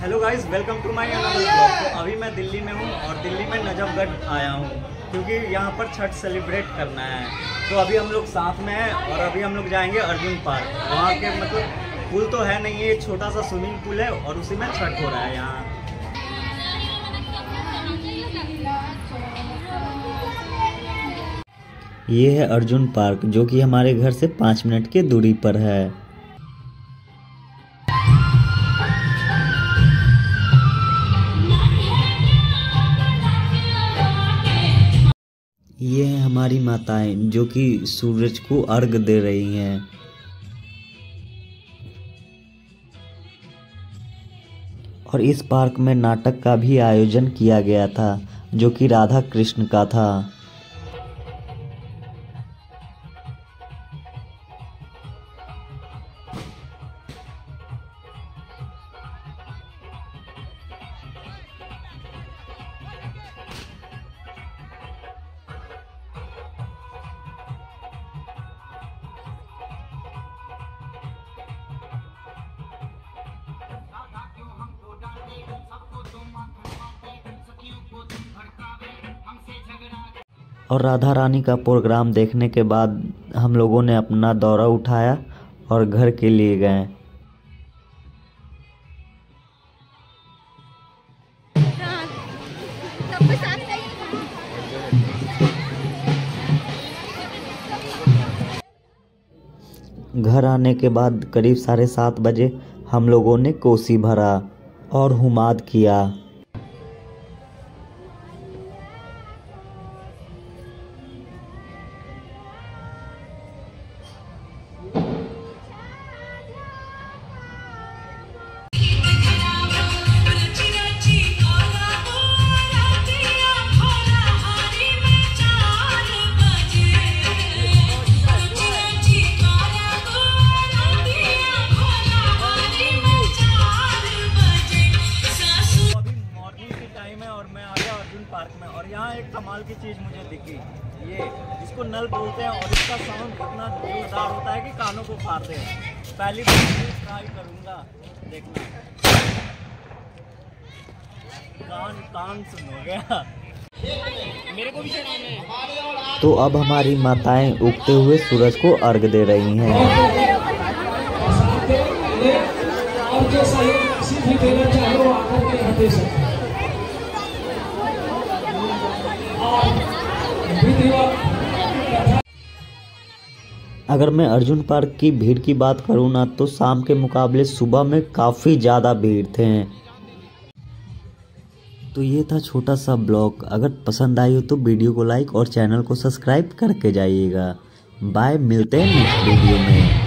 Hello guys welcome to my another blog तो अभी मैं दिल्ली में हूँ और दिल्ली में नजफगढ़ आया हूँ क्योंकि यहाँ पर छठ सेलिब्रेट करना है। तो अभी हम लोग साथ में हैं और अभी हम लोग जाएँगे अर्जुन पार्क। वहाँ के मतलब पुल तो है नहीं ये छोटा सा स्विमिंग पूल है और उसी में छठ हो रहा है यहाँ। ये है अर्जुन पार्क जो कि हमारे घर से पाँच मिनट की दूरी पर है। ये हमारी माताएँ जो कि सूरज को अर्घ दे रही हैं। और इस पार्क में नाटक का भी आयोजन किया गया था, जो कि राधा कृष्ण का था। और राधा रानी का प्रोग्राम देखने के बाद हम लोगों ने अपना दौरा उठाया और घर के लिए गए। घर आने के बाद करीब साढ़े सात बजे हम लोगों ने कोसी भरा और हुमाद किया। की टाइम है और मैं आ गया अर्जुन पार्क में। और यहाँ एक कमाल की चीज़ मुझे दिखी। ये इसको नल बोलते हैं और इसका साउंड इतना जोरदार होता है कि कानों को फाड़ते हैं पहली बार मैं ट्राई करूँगा देखना। कान कान सुन हो गया। मेरे को भी चढ़ाना है तो अब हमारी माताएँ उगते हुए सूरज को अर्घ दे रही हैं। और जो सही किसी भी देना चाहे वो आकर के यहाँ दे सकते हैं। अगर मैं अर्जुन पार्क की भीड़ की बात करूँ ना तो शाम के मुकाबले सुबह में काफ़ी ज़्यादा भीड़ थे। तो ये था छोटा सा ब्लॉग। अगर पसंद आई हो तो वीडियो को लाइक और चैनल को सब्सक्राइब करके जाइएगा। बाय, मिलते हैं नेक्स्ट वीडियो में।